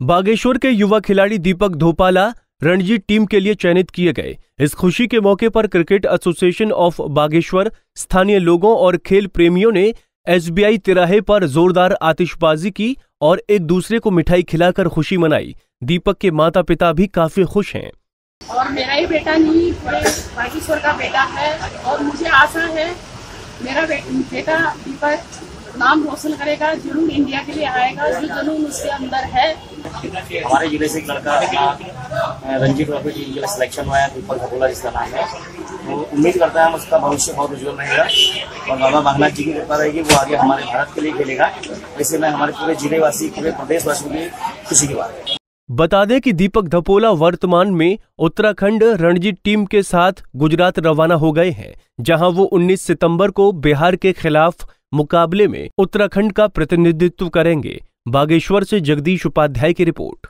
बागेश्वर के युवा खिलाड़ी दीपक धोपाला रणजी टीम के लिए चयनित किए गए। इस खुशी के मौके पर क्रिकेट एसोसिएशन ऑफ़ बागेश्वर, स्थानीय लोगों और खेल प्रेमियों ने एसबीआई तिराहे पर जोरदार आतिशबाजी की और एक दूसरे को मिठाई खिलाकर खुशी मनाई। दीपक के माता पिता भी काफ़ी खुश हैं। और मेरा ही बेटा नहीं पूरे बागेश्वर का बेटा है और मुझे आशा है मेरा बेटा दीपक नाम रोशन करेगा ज़रूर इंडिया के लिए आएगा जो जुनून उसके अंदर है। हमारे ज़िले से एक लड़का रणजी ट्रॉफी टीम के लिए सिलेक्शन हुआ है दीपक खटोला जिसका नाम है। तो उम्मीद करता है हम उसका भविष्य बहुत उज्जवल रहेगा और बाबा बागनाथ जी की कृपा रहेगी वो आगे हमारे भारत के लिए खेलेगा। ऐसे में हमारे पूरे ज़िले वासी पूरे प्रदेश वासियों की खुशी की बात है। बता दें कि दीपक धपोला वर्तमान में उत्तराखंड रणजी टीम के साथ गुजरात रवाना हो गए हैं जहाँ वो 19 सितंबर को बिहार के खिलाफ मुकाबले में उत्तराखंड का प्रतिनिधित्व करेंगे। बागेश्वर से जगदीश उपाध्याय की रिपोर्ट।